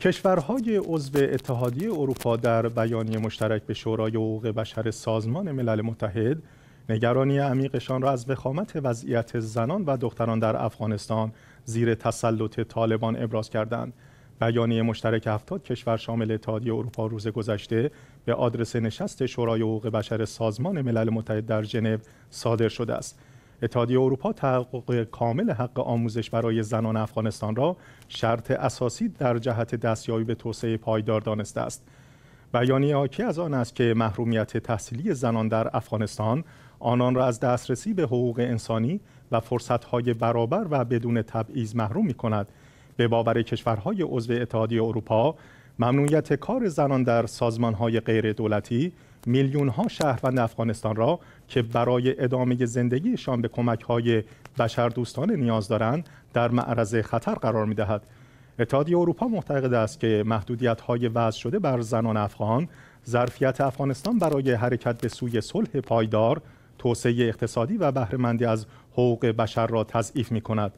کشورهای عضو اتحادیه اروپا در بیانیه مشترک به شورای حقوق بشر سازمان ملل متحد نگرانی عمیقشان را از وخامت وضعیت زنان و دختران در افغانستان زیر تسلط طالبان ابراز کردند. بیانیه مشترک هفتاد کشور شامل اتحادیه اروپا روز گذشته به آدرس نشست شورای حقوق بشر سازمان ملل متحد در ژنو صادر شده است. اتحادیه اروپا تحقق کامل حق آموزش برای زنان افغانستان را شرط اساسی در جهت دستیابی به توسعه پایدار دانسته است. بیانیه حاکی از آن است که محرومیت تحصیلی زنان در افغانستان آنان را از دسترسی به حقوق انسانی و فرصتهای برابر و بدون تبعیض محروم می کند. به باور کشورهای عضو اتحادیه اروپا ممنوعیت کار زنان در سازمانهای غیر دولتی میلیون ها شهروند افغانستان را که برای ادامه زندگیشان به کمک های بشردوستانه نیاز دارند در معرض خطر قرار می دهد. اتحادیه اروپا معتقد است که محدودیت های وضع شده بر زنان افغان ظرفیت افغانستان برای حرکت به سوی صلح پایدار، توسعه اقتصادی و بهرهمندی از حقوق بشر را تضعیف می کند.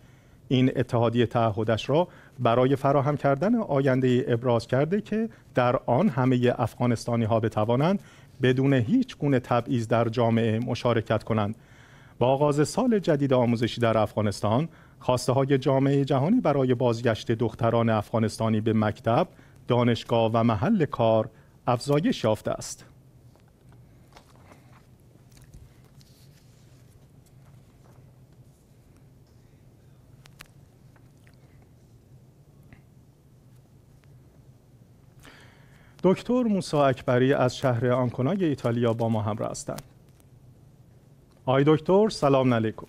این اتحادیه تعهدش را برای فراهم کردن آینده ابراز کرده که در آن همه افغانستانی ها بتوانند بدون هیچ گونه تبعیض در جامعه مشارکت کنند. با آغاز سال جدید آموزشی در افغانستان، خواسته های جامعه جهانی برای بازگشت دختران افغانستانی به مکتب، دانشگاه و محل کار افزایش یافته است. دکتر موسا اکبری از شهر آنکونای ایتالیا با ما همراه هستند. آقای دکتر سلام علیکم.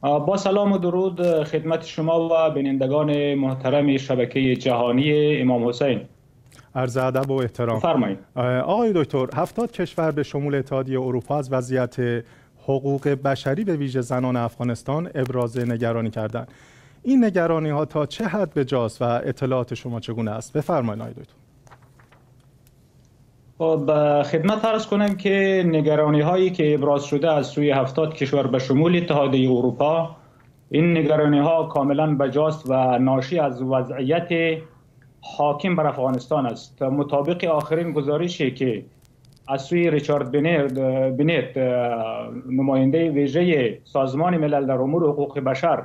با سلام و درود خدمت شما و بینندگان محترم شبکه جهانی امام حسین. عرض ادب و احترام. فرمایید. آقای دکتر، هفتاد کشور به شمول اتحادیه اروپا از وضعیت حقوق بشری به ویژه زنان افغانستان ابراز نگرانی کردند. این نگرانی ها تا چه حد به جاست و اطلاعات شما چگونه است؟ بفرمایید آقای دکتر. خب خدمت عرض کنم که نگرانی هایی که ابراز شده از سوی هفتاد کشور به شمول اتحادیه اروپا این نگرانی ها کاملا بجاست و ناشی از وضعیت حاکم بر افغانستان است. مطابق آخرین گزارشی که از سوی ریچارد بنیت نماینده ویژه سازمان ملل در امور حقوق بشر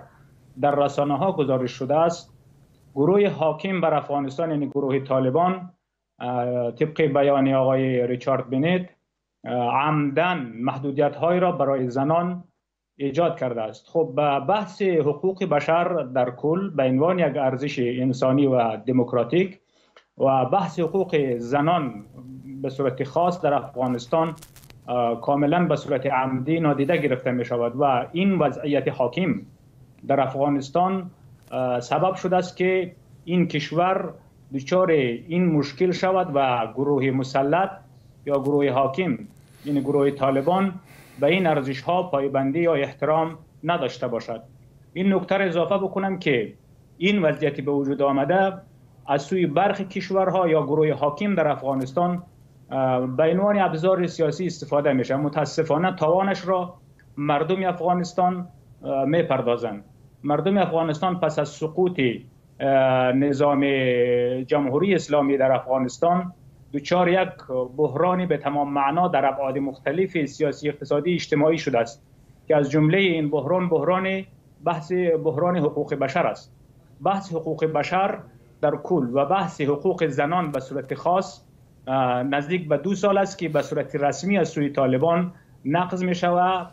در رسانه ها گزارش شده است. گروه حاکم بر افغانستان یعنی گروه طالبان طبق بیان آقای ریچارد بنیت عمدن محدودیت های را برای زنان ایجاد کرده است. خب بحث حقوق بشر در کل به عنوان یک ارزش انسانی و دموکراتیک و بحث حقوق زنان به صورت خاص در افغانستان کاملا به صورت عمدی نادیده گرفته می شود و این وضعیت حاکم در افغانستان سبب شده است که این کشور دچار این مشکل شود و گروه مسلط یا گروه حاکم این گروه طالبان به این ارزش ها پایبندی یا احترام نداشته باشد. این نکته اضافه بکنم که این وضعیت به وجود آمده از سوی برخی کشورها یا گروه حاکم در افغانستان به عنوان ابزار سیاسی استفاده میشه. متاسفانه توانش را مردم افغانستان می‌پردازند مردم افغانستان پس از سقوط نظام جمهوری اسلامی در افغانستان دچار یک بحرانی به تمام معنا در ابعاد مختلف سیاسی اقتصادی اجتماعی شده است که از جمله این بحران بحران بحث بحران حقوق بشر است. بحث حقوق بشر در کل و بحث حقوق زنان به صورت خاص نزدیک به دو سال است که به صورت رسمی از سوی طالبان نقض می و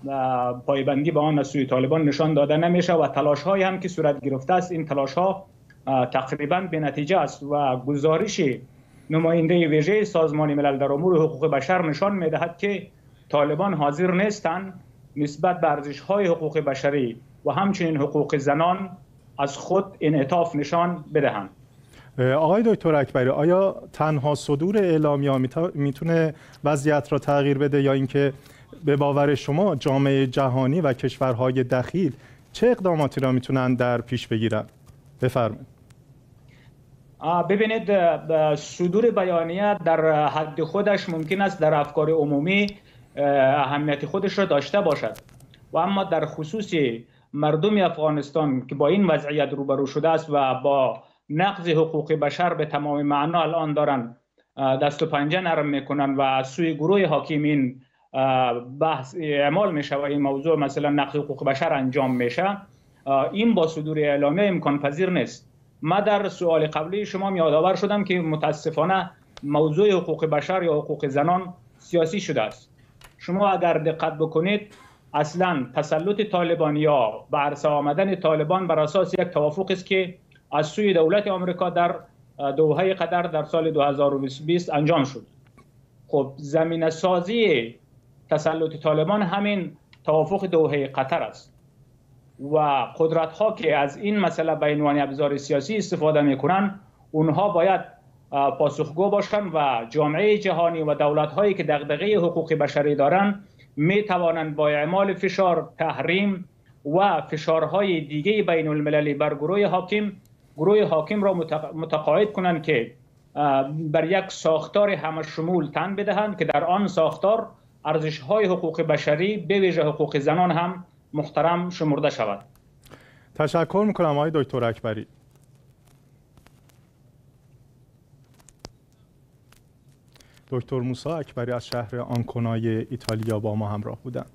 پایبندی به آن از سوی طالبان نشان داده نمیشه و تلاش های هم که صورت گرفته است این تلاش ها تقریبا به نتیجه است و گزارش نماینده ویژه سازمان ملل در امور حقوق بشر نشان می دهد که طالبان حاضر نیستند نسبت به ارزش های حقوق بشری و همچنین حقوق زنان از خود انعطاف نشان بدهند. آقای دکتر اکبری آیا تنها صدور اعلامیه می‌تونه وضعیت را تغییر بده یا اینکه به باور شما جامعه جهانی و کشورهای دخیل چه اقداماتی را می‌تونن در پیش بگیرن؟ بفرمایید. ببینید صدور بیانیه در حد خودش ممکن است در افکار عمومی اهمیت خودش را داشته باشد. و اما در خصوص مردم افغانستان که با این وضعیت روبرو شده است و با نقض حقوق بشر به تمام معنا الان دارن دست و پنجه نرم می‌کنن و از سوی گروه حاکمین بحث اعمال میشه و این موضوع مثلا نقض حقوق بشر انجام میشه. این با صدور اعلامیه امکان پذیر نیست. ما در سوال قبلی شما یادآور شدم که متاسفانه موضوع حقوق بشر یا حقوق زنان سیاسی شده است. شما اگر دقت بکنید اصلا تسلط طالبان یا عرصه آمدن طالبان بر اساس یک توافق است که از سوی دولت آمریکا در دوحه قطر در سال 2020 انجام شد. خب زمین سازی تسلط طالبان همین توافق دوحه قطر است. و قدرت ها که از این مسئله به عنوان ابزار سیاسی استفاده می‌کنن اونها باید پاسخگو باشند و جامعه جهانی و دولت هایی که دغدغه حقوق بشری دارند می توانند با اعمال فشار تحریم و فشارهای دیگه بین المللی بر گروه حاکم گروه حاکم را متقاعد کنند که بر یک ساختار همه شمول تن بدهند که در آن ساختار ارزش های حقوق بشری به ویژه حقوق زنان هم محترم شمرده شود. تشکر می‌کنم آقای دکتر اکبری. دکتر موسی اکبری از شهر آنکونای ایتالیا با ما همراه بودند.